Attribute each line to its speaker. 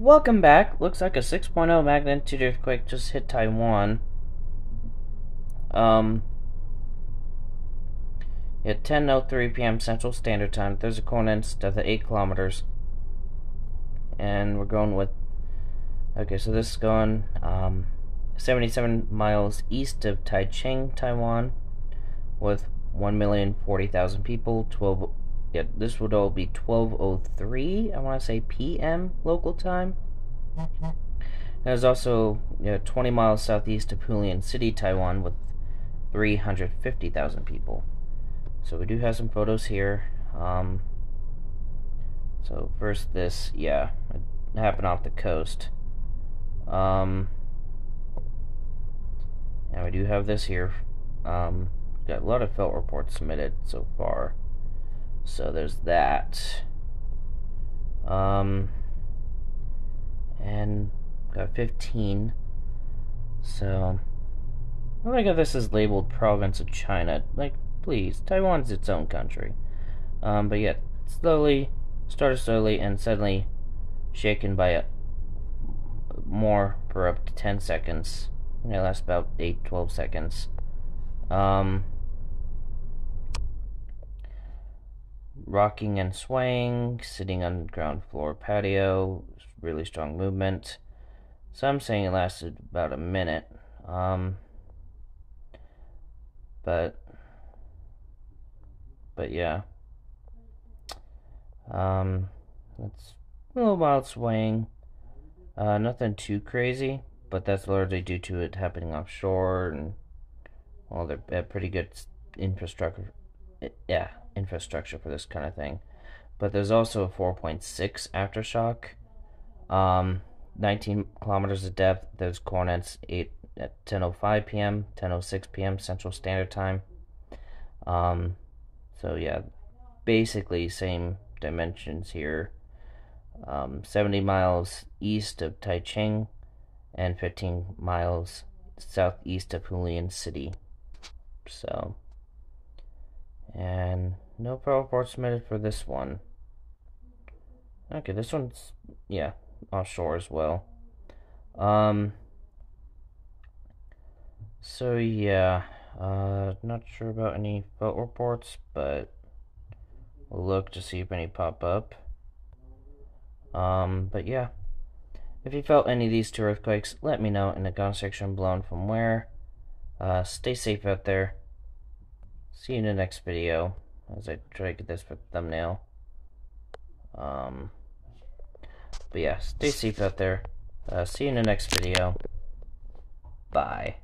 Speaker 1: Welcome back. Looks like a 6.0 magnitude earthquake just hit Taiwan. Um, at 10:03 p.m. Central Standard Time. There's a coordinates depth of 8 kilometers, and we're going with. Okay, so this is going um, 77 miles east of Taichung, Taiwan, with 1,040,000 people. 12 yeah, this would all be 12:03. I want to say p.m. local time. There's also you know, 20 miles southeast of Hualien City, Taiwan, with 350,000 people. So we do have some photos here. Um, so first, this yeah, it happened off the coast. Um, and we do have this here. Um, got a lot of felt reports submitted so far. So there's that. Um, and got 15. So, I think if this is labeled province of China. Like, please, Taiwan's its own country. Um, but yet, slowly, started slowly, and suddenly shaken by a, more for up to 10 seconds. It lasts about 8 12 seconds. Um, rocking and swaying, sitting on ground floor patio, really strong movement. So I'm saying it lasted about a minute. Um, but, but yeah. Um, it's a little wild swaying. Uh, nothing too crazy, but that's largely due to it happening offshore and, well, they're pretty good infrastructure. Yeah, infrastructure for this kind of thing. But there's also a 4.6 aftershock. Um, 19 kilometers of depth. There's coordinates 8 at 10:05 p.m., 10:06 p.m. Central Standard Time. Um, so yeah, basically same dimensions here. Um, 70 miles east of Taichung and 15 miles southeast of Hualien City. So, and no pro report submitted for this one. Okay, this one's, yeah, offshore as well. Um, so yeah, uh, not sure about any boat reports, but we'll look to see if any pop up. Um, but yeah, if you felt any of these two earthquakes, let me know in the comment section below and from where. Uh, stay safe out there. See you in the next video as I try to get this for thumbnail. Um, but yeah, stay safe out there. Uh, see you in the next video. Bye.